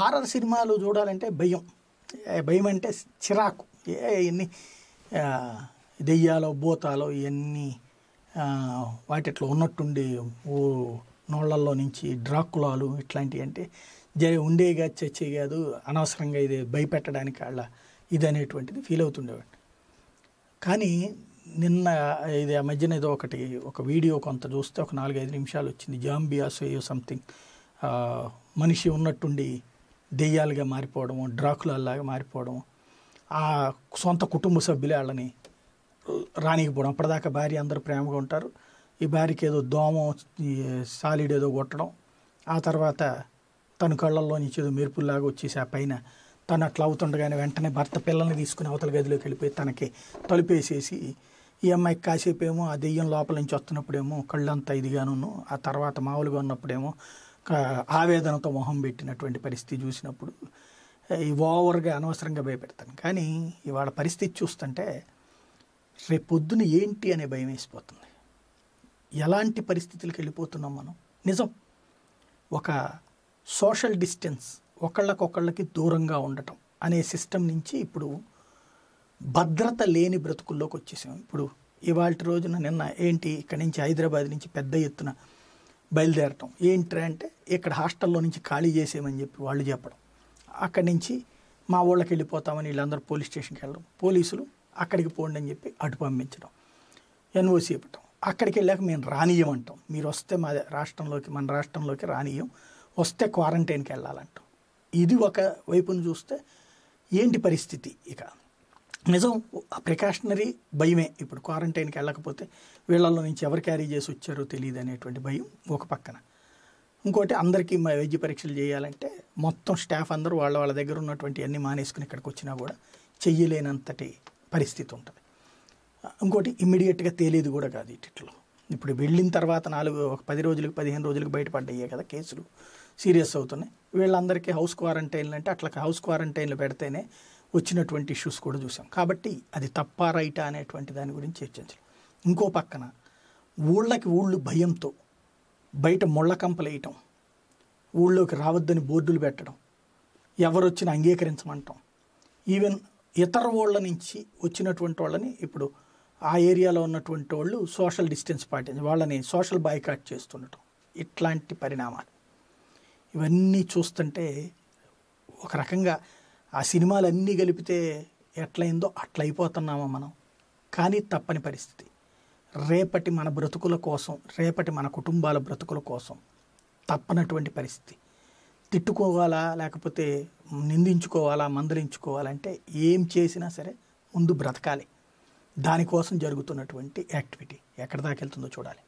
Horror సినిమాలు చూడాలంటే భయం. భయం అంటే చిరాకు. ఏ ఇన్ని దెయ్యాలో భూతాలో ఇవన్నీ వాటిట్లో ఉన్నట్టుండి ఓ నోళ్ళల్లో నుంచి డ్రాకులాలు ఇట్లాంటివి అంటే జరి ఉండేగా చచ్చే కాదు అనవసరంగా ఇది భయపెట్టడానికి వాళ్ళ ఇది అనేటువంటిది ఫీల్ అవుతుండేవాడు కానీ నిన్న ఇది ఆ మధ్యన ఏదో ఒకటి ఒక వీడియో కొంత చూస్తే ఒక నాలుగైదు నిమిషాలు వచ్చింది. జాంబియాస్ ఏయో సంథింగ్. మనిషి ఉన్నట్టుండి దెయ్యాలుగా మారిపోవడము డ్రాకులలాగా మారిపోవడము ఆ సొంత కుటుంబ సభ్యులే వాళ్ళని రానికపోవడం అప్పటిదాకా భార్య అందరూ ప్రేమగా ఉంటారు. ఈ భార్యకి ఏదో దోమ సాలిడ్ ఏదో కొట్టడం. ఆ తర్వాత తన కళ్ళల్లో నుంచి ఏదో మెరుపుల్లాగా వచ్చేసి ఆ పైన తను అట్లా అవుతుండగానే వెంటనే భర్త పిల్లల్ని తీసుకుని అవతల గదిలోకి వెళ్ళిపోయి తనకి తలుపేసేసి ఈ అమ్మాయికి కాసేపేమో ఆ దెయ్యం లోపల నుంచి వస్తున్నప్పుడేమో కళ్ళంతా ఇదిగాను ఆ తర్వాత మామూలుగా ఉన్నప్పుడేమో ఆవేదనతో మొహం పెట్టినటువంటి పరిస్థితి చూసినప్పుడు ఈ ఓవర్గా అనవసరంగా భయపెడతాను. కానీ ఇవాళ పరిస్థితి చూస్తుంటే రేపు ఏంటి అనే భయం వేసిపోతుంది. ఎలాంటి పరిస్థితులకు వెళ్ళిపోతున్నాం మనం? నిజం. ఒక సోషల్ డిస్టెన్స్ ఒకళ్ళకొకళ్ళకి దూరంగా ఉండటం అనే సిస్టమ్ నుంచి ఇప్పుడు భద్రత లేని బ్రతుకుల్లోకి వచ్చేసాం. ఇప్పుడు ఇవాళ రోజున నిన్న ఏంటి ఇక్కడి నుంచి హైదరాబాద్ నుంచి పెద్ద ఎత్తున బయలుదేరటం. ఏంటి అంటే ఇక్కడ హాస్టల్లో నుంచి ఖాళీ చేసేయమని చెప్పి వాళ్ళు చెప్పడం. అక్కడి నుంచి మా ఊళ్ళకి వెళ్ళిపోతామని వీళ్ళందరూ పోలీస్ స్టేషన్కి వెళ్ళడం. పోలీసులు అక్కడికి పోండి అని చెప్పి అటు పంపించడం. ఎన్ఓసి ఇవ్వటం. అక్కడికి వెళ్ళాక మేము రానియమంటాం మీరు వస్తే మా రాష్ట్రంలోకి మన రాష్ట్రంలోకి రానియం వస్తే క్వారంటైన్కి వెళ్ళాలంటాం. ఇది ఒక వైపును చూస్తే ఏంటి పరిస్థితి ఇక? నిజం ప్రికాషనరీ భయమే. ఇప్పుడు క్వారంటైన్కి వెళ్ళకపోతే వీళ్ళల్లో నుంచి ఎవరు క్యారీ చేసి వచ్చారో తెలియదు అనేటువంటి భయం ఒక పక్కన. ఇంకోటి అందరికీ మా వైద్య పరీక్షలు చేయాలంటే మొత్తం స్టాఫ్ అందరూ వాళ్ళ వాళ్ళ దగ్గర ఉన్నటువంటి అన్ని మానేసుకుని ఇక్కడికి వచ్చినా కూడా చెయ్యలేనంతటి పరిస్థితి ఉంటుంది. ఇంకోటి ఇమ్మీడియట్గా తేలేదు కూడా కాదు ఇట్లో ఇప్పుడు వెళ్ళిన తర్వాత నాలుగు ఒక పది రోజులకు పదిహేను రోజులకు బయటపడ్డాయి కదా కేసులు. సీరియస్ అవుతున్నాయి. వీళ్ళందరికీ హౌస్ క్వారంటైన్లు అంటే అట్లా హౌస్ క్వారంటైన్లు పెడితేనే వచ్చినటువంటి ఇష్యూస్ కూడా చూసాం కాబట్టి అది తప్ప రైటా అనేటువంటి దాని గురించి చర్చించాలి. ఇంకో పక్కన ఊళ్ళకి ఊళ్ళు భయంతో బయట ముళ్ళ ఊళ్ళోకి రావద్దని బోర్డులు పెట్టడం ఎవరొచ్చినా అంగీకరించమంటాం. ఈవెన్ ఇతర ఊళ్ళ నుంచి వచ్చినటువంటి వాళ్ళని ఇప్పుడు ఆ ఏరియాలో ఉన్నటువంటి వాళ్ళు సోషల్ డిస్టెన్స్ పాటించి వాళ్ళని సోషల్ బాయ్కాట్ చేస్తుండటం. ఇట్లాంటి పరిణామాలు. ఇవన్నీ చూస్తుంటే ఒక రకంగా ఆ సినిమాలన్నీ కలిపితే ఎట్లయిందో అట్లా అయిపోతున్నామా మనం. కానీ తప్పని పరిస్థితి. రేపటి మన బ్రతుకుల కోసం రేపటి మన కుటుంబాల బ్రతుకుల కోసం తప్పనటువంటి పరిస్థితి. తిట్టుకోవాలా లేకపోతే నిందించుకోవాలా మందలించుకోవాలంటే ఏం చేసినా సరే ముందు బ్రతకాలి. దానికోసం జరుగుతున్నటువంటి యాక్టివిటీ ఎక్కడి దాకా వెళ్తుందో చూడాలి.